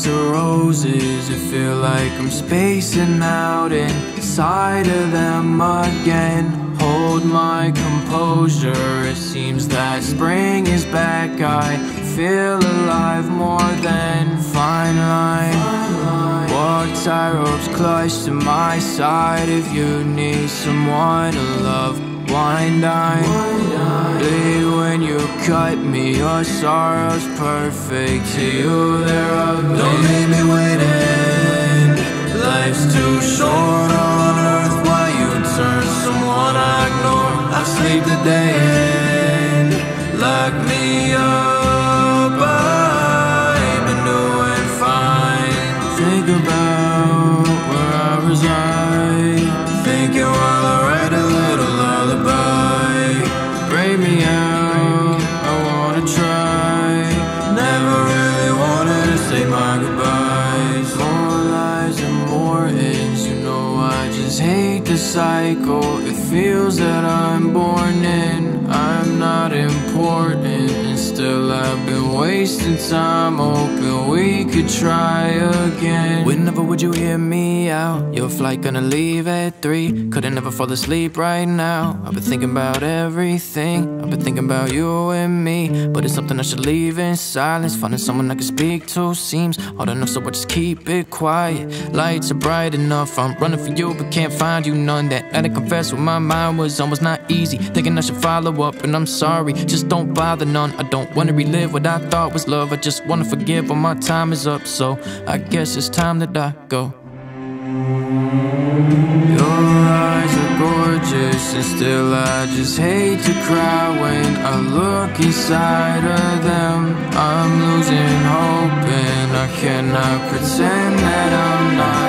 eyes are roses. I feel like I'm spacing out inside of them again. Hold my composure. It seems that spring is back. I feel alive more than fine line. Walk ropes clutch to my side if you need someone to love. Wine dine. Bleed when you cut me. Your sorrow's perfect. To you, there are. Don't leave me waiting. Life's too short on earth. Why you turn someone I ignore? I sleep the day in. Lock me up. I've been doing fine. Think about cycle. It feels that I'm born in. I'm not important, and still I've been wasting time. Hoping we could try again. Whenever would you hear me out? Your flight gonna leave at three. Couldn't ever fall asleep right now. I've been thinking about everything. I've been thinking about you and me. But it's something I should leave in silence. Finding someone I can speak to seems hard enough, so I just keep it quiet. Lights are bright enough. I'm running for you, but can't find you none. That I confess with my mind was almost not easy. Thinking I should follow up, and I'm sorry. Just don't bother none. I don't wanna relive what I thought was love. I just wanna forgive when my time is up. So I guess it's time that I go. Your still I just hate to cry when I look inside of them. I'm losing hope, and I cannot pretend that I'm not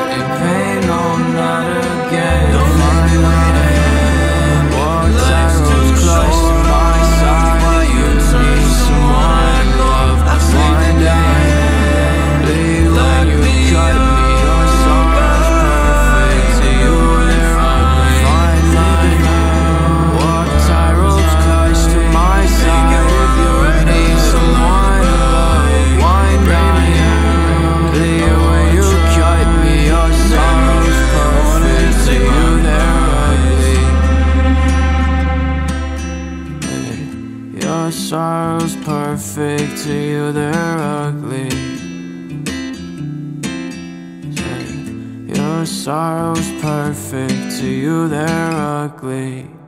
Your sorrow's perfect. To you, they're ugly. Your sorrow's perfect, to you they're ugly.